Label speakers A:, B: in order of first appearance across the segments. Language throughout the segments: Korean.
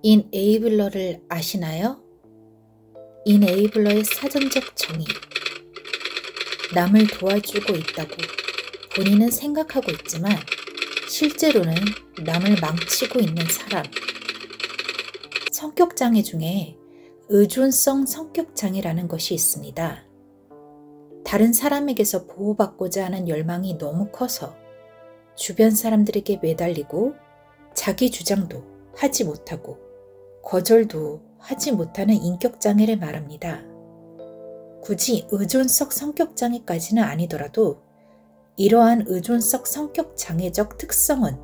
A: 인에이블러를 아시나요? 인에이블러의 사전적 정의. 남을 도와주고 있다고 본인은 생각하고 있지만 실제로는 남을 망치고 있는 사람. 성격장애 중에 의존성 성격장애라는 것이 있습니다. 다른 사람에게서 보호받고자 하는 열망이 너무 커서 주변 사람들에게 매달리고 자기 주장도 하지 못하고 거절도 하지 못하는 인격장애를 말합니다. 굳이 의존성 성격장애까지는 아니더라도 이러한 의존성 성격장애적 특성은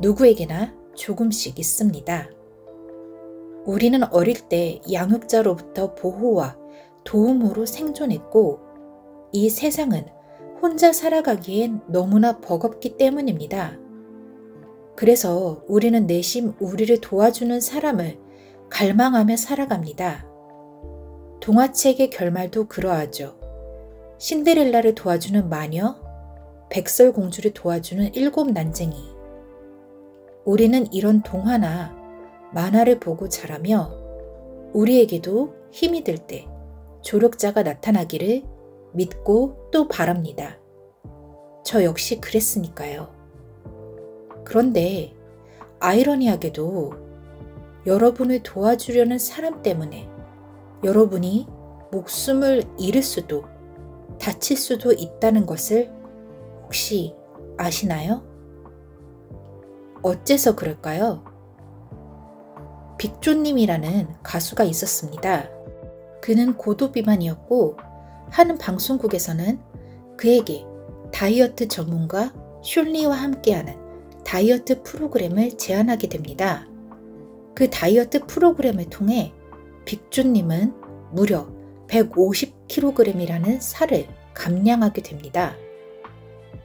A: 누구에게나 조금씩 있습니다. 우리는 어릴 때 양육자로부터 보호와 도움으로 생존했고 이 세상은 혼자 살아가기엔 너무나 버겁기 때문입니다. 그래서 우리는 내심 우리를 도와주는 사람을 갈망하며 살아갑니다. 동화책의 결말도 그러하죠. 신데렐라를 도와주는 마녀, 백설공주를 도와주는 일곱 난쟁이. 우리는 이런 동화나 만화를 보고 자라며 우리에게도 힘이 들 때 조력자가 나타나기를 믿고 또 바랍니다. 저 역시 그랬으니까요. 그런데 아이러니하게도 여러분을 도와주려는 사람 때문에 여러분이 목숨을 잃을 수도 다칠 수도 있다는 것을 혹시 아시나요? 어째서 그럴까요? 빅조님이라는 가수가 있었습니다. 그는 고도비만이었고 하는 방송국에서는 그에게 다이어트 전문가 슐리와 함께하는 다이어트 프로그램을 제안하게 됩니다. 그 다이어트 프로그램을 통해 빅주님은 무려 150kg이라는 살을 감량하게 됩니다.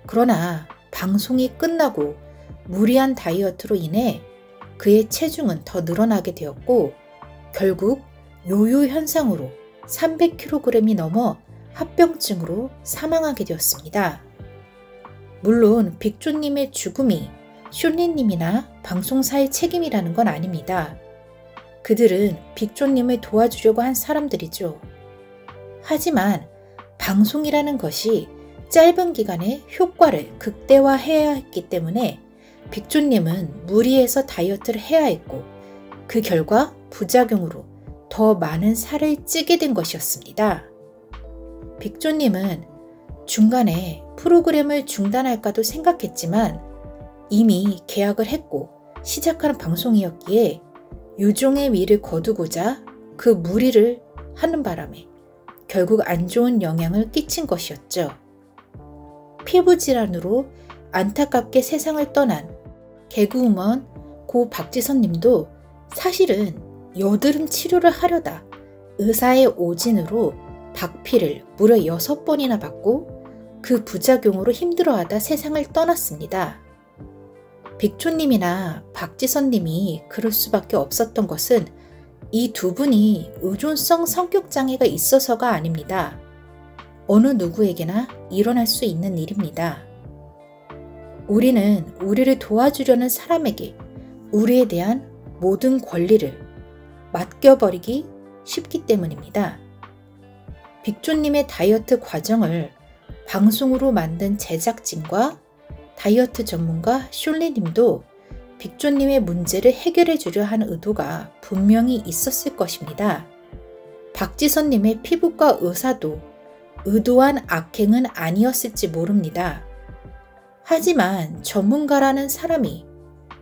A: 그러나 방송이 끝나고 무리한 다이어트로 인해 그의 체중은 더 늘어나게 되었고 결국 요요 현상으로 300kg이 넘어 합병증으로 사망하게 되었습니다. 물론 빅조님의 죽음이 쇼리님이나 방송사의 책임이라는 건 아닙니다. 그들은 빅조님을 도와주려고 한 사람들이죠. 하지만 방송이라는 것이 짧은 기간에 효과를 극대화해야 했기 때문에 빅조님은 무리해서 다이어트를 해야 했고 그 결과 부작용으로 더 많은 살을 찌게 된 것이었습니다. 빅조님은 중간에 프로그램을 중단할까도 생각했지만 이미 계약을 했고 시작하는 방송이었기에 유종의 미를 거두고자 그 무리를 하는 바람에 결국 안 좋은 영향을 끼친 것이었죠. 피부 질환으로 안타깝게 세상을 떠난 개그우먼 고 박지선 님도 사실은 여드름 치료를 하려다 의사의 오진으로 박피를 무려 6번이나 받고 그 부작용으로 힘들어하다 세상을 떠났습니다. 빅초님이나 박지선님이 그럴 수밖에 없었던 것은 이 두 분이 의존성 성격장애가 있어서가 아닙니다. 어느 누구에게나 일어날 수 있는 일입니다. 우리는 우리를 도와주려는 사람에게 우리에 대한 모든 권리를 맡겨버리기 쉽기 때문입니다. 빅조님의 다이어트 과정을 방송으로 만든 제작진과 다이어트 전문가 숄리님도 빅조님의 문제를 해결해 주려 하는 의도가 분명히 있었을 것입니다. 박지선님의 피부과 의사도 의도한 악행은 아니었을지 모릅니다. 하지만 전문가라는 사람이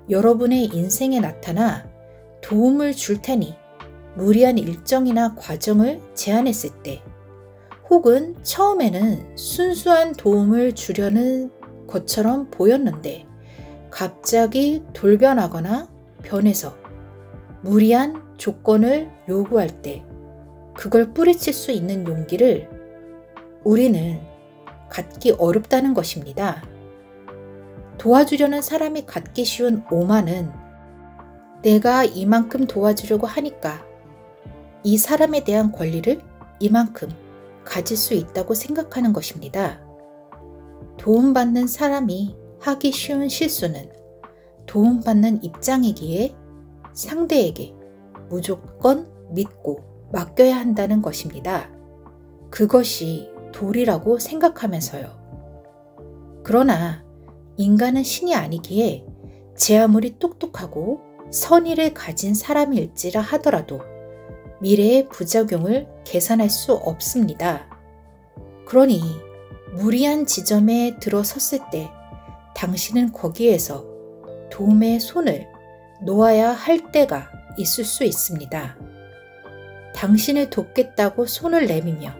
A: 여러분의 인생에 나타나 도움을 줄 테니 무리한 일정이나 과정을 제안했을 때 혹은 처음에는 순수한 도움을 주려는 것처럼 보였는데 갑자기 돌변하거나 변해서 무리한 조건을 요구할 때 그걸 뿌리칠 수 있는 용기를 우리는 갖기 어렵다는 것입니다. 도와주려는 사람이 갖기 쉬운 오만은 내가 이만큼 도와주려고 하니까 이 사람에 대한 권리를 이만큼 가질 수 있다고 생각하는 것입니다. 도움받는 사람이 하기 쉬운 실수는 도움받는 입장이기에 상대에게 무조건 믿고 맡겨야 한다는 것입니다. 그것이 도리라고 생각하면서요. 그러나 인간은 신이 아니기에 제 아무리 똑똑하고 선의를 가진 사람일지라 하더라도 미래의 부작용을 계산할 수 없습니다. 그러니 무리한 지점에 들어섰을 때 당신은 거기에서 도움의 손을 놓아야 할 때가 있을 수 있습니다. 당신을 돕겠다고 손을 내밀며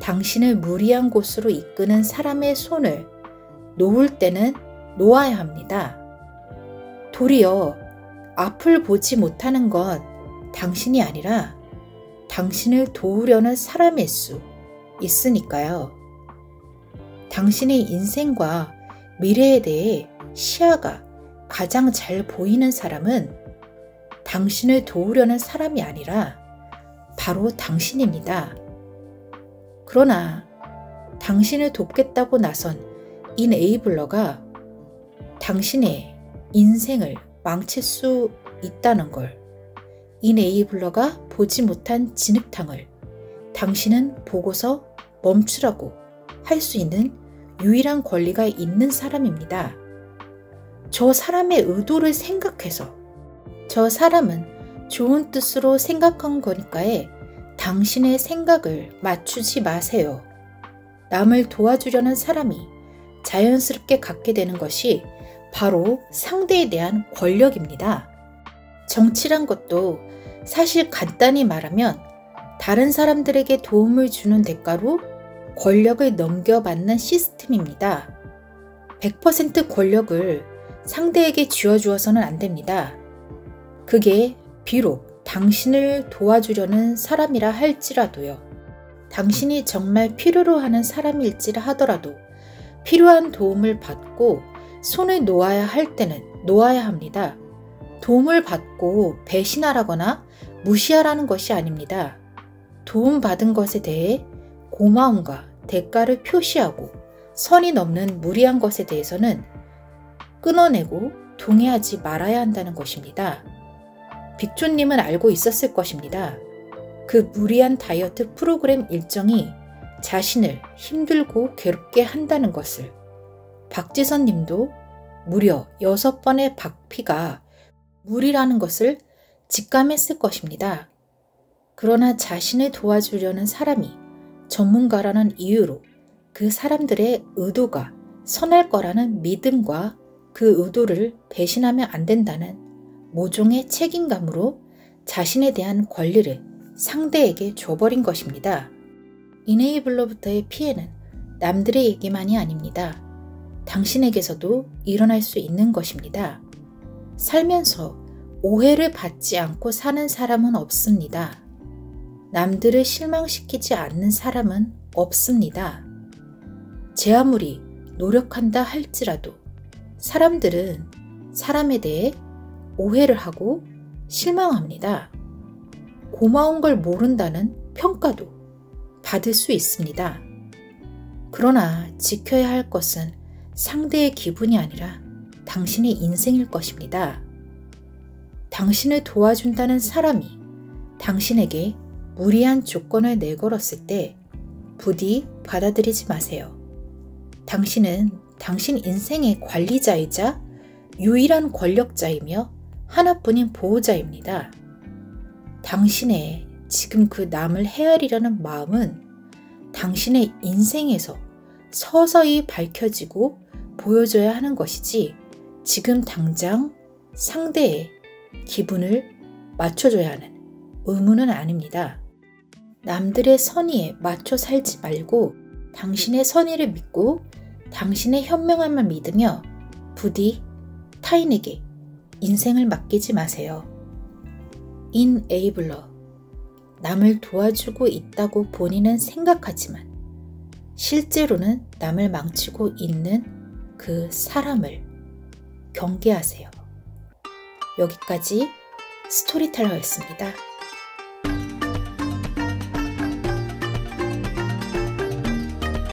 A: 당신을 무리한 곳으로 이끄는 사람의 손을 놓을 때는 놓아야 합니다. 도리어 앞을 보지 못하는 건 당신이 아니라 당신을 도우려는 사람일 수 있으니까요. 당신의 인생과 미래에 대해 시야가 가장 잘 보이는 사람은 당신을 도우려는 사람이 아니라 바로 당신입니다. 그러나 당신을 돕겠다고 나선 인에이블러가 당신의 인생을 망칠 수 있다는 걸 인에이블러가 보지 못한 진흙탕을 당신은 보고서 멈추라고 할 수 있는 유일한 권리가 있는 사람입니다. 저 사람의 의도를 생각해서 저 사람은 좋은 뜻으로 생각한 거니까에 당신의 생각을 맞추지 마세요. 남을 도와주려는 사람이 자연스럽게 갖게 되는 것이 바로 상대에 대한 권력입니다. 정치란 것도 사실 간단히 말하면 다른 사람들에게 도움을 주는 대가로 권력을 넘겨받는 시스템입니다. 100% 권력을 상대에게 쥐어주어서는 안 됩니다. 그게 비록 당신을 도와주려는 사람이라 할지라도요. 당신이 정말 필요로 하는 사람일지라 하더라도 필요한 도움을 받고 손을 놓아야 할 때는 놓아야 합니다. 도움을 받고 배신하라거나 무시하라는 것이 아닙니다. 도움받은 것에 대해 고마움과 대가를 표시하고 선이 넘는 무리한 것에 대해서는 끊어내고 동의하지 말아야 한다는 것입니다. 빅조님은 알고 있었을 것입니다. 그 무리한 다이어트 프로그램 일정이 자신을 힘들고 괴롭게 한다는 것을 박지선 님도 무려 6번의 박피가 무리라는 것을 직감했을 것입니다. 그러나 자신을 도와주려는 사람이 전문가라는 이유로 그 사람들의 의도가 선할 거라는 믿음과 그 의도를 배신하면 안 된다는 모종의 책임감으로 자신에 대한 권리를 상대에게 줘버린 것입니다. 이네이블로부터의 피해는 남들의 얘기만이 아닙니다. 당신에게서도 일어날 수 있는 것입니다. 살면서 오해를 받지 않고 사는 사람은 없습니다. 남들을 실망시키지 않는 사람은 없습니다. 제 아무리 노력한다 할지라도 사람들은 사람에 대해 오해를 하고 실망합니다. 고마운 걸 모른다는 평가도 받을 수 있습니다. 그러나 지켜야 할 것은 상대의 기분이 아니라 당신의 인생일 것입니다. 당신을 도와준다는 사람이 당신에게 무리한 조건을 내걸었을 때 부디 받아들이지 마세요. 당신은 당신 인생의 관리자이자 유일한 권력자이며 하나뿐인 보호자입니다. 당신의 지금 그 남을 헤아리려는 마음은 당신의 인생에서 서서히 밝혀지고 보여줘야 하는 것이지 지금 당장 상대의 기분을 맞춰줘야 하는 의무는 아닙니다. 남들의 선의에 맞춰 살지 말고 당신의 선의를 믿고 당신의 현명함을 믿으며 부디 타인에게 인생을 맡기지 마세요. 인에이블러 남을 도와주고 있다고 본인은 생각하지만 실제로는 남을 망치고 있는 그 사람을 경계하세요. 여기까지 스토리텔러였습니다.